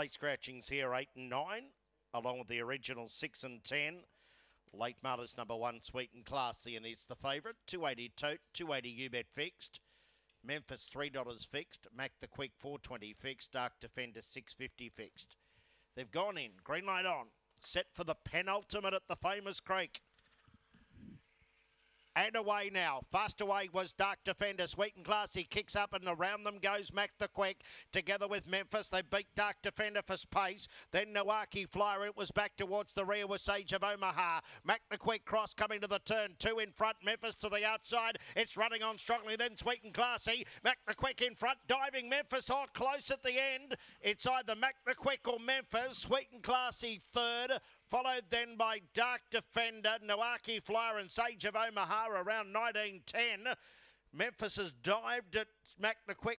Late scratchings here, eight and nine, along with the original six and ten. Late Martyrs number one, sweet and classy, and it's the favourite. 280 tote, 280 UBET fixed. Memphis $3 fixed. Mac the Quick 420 fixed. Dark Defender 650 fixed. They've gone in. Green light on. Set for the penultimate at the famous Creek. And away now. Fast away was Dark Defender. Sweet and classy kicks up and around them goes Mac the Quick. Together with Memphis, they beat Dark Defender for space. Then Nawaki Flyer. It was back towards the rear with Sage of Omaha. Mac the Quick cross coming to the turn. Two in front. Memphis to the outside. It's running on strongly. Then Sweet and classy. Mac the Quick in front. Diving Memphis. Oh, close at the end. It's either Mac the Quick or Memphis. Sweet and classy third followed then by Dark Defender, Nawaki Flyer and Sage of Omaha around 1910. Memphis has dived at Mac the Quick.